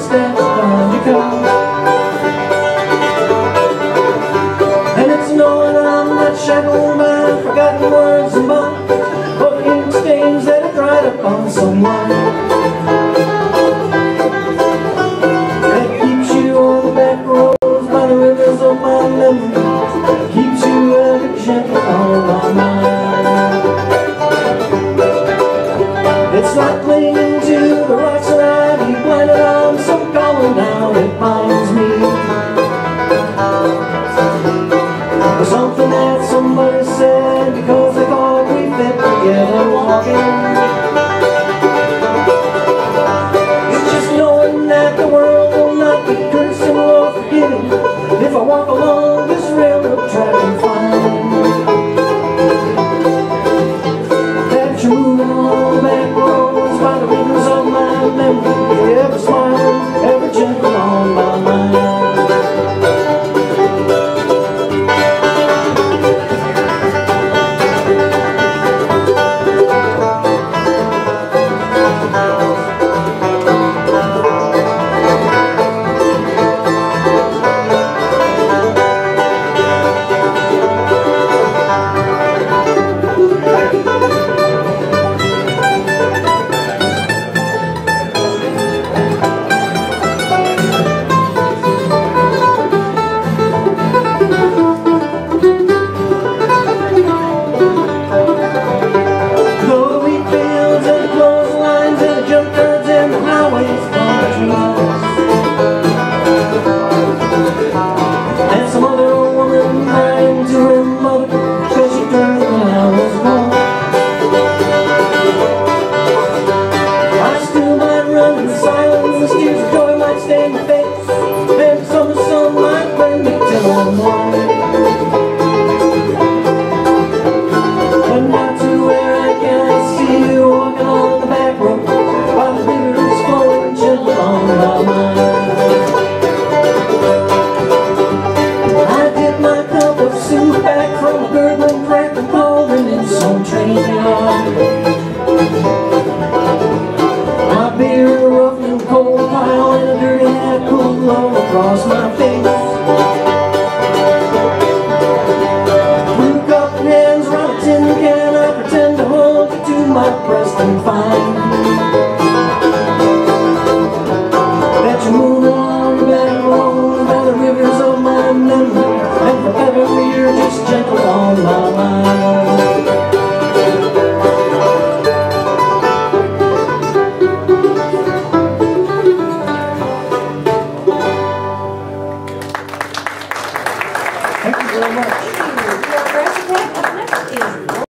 footsteps on your car. And it's knowing I'm not shackled by forgotten words and bonds Or ink stains that have dried up on someone. That keeps you on the back roads by the rivers of my memory. that Keeps you ever gentle on my mind It's like clinging to the right of junkyards and the some train yard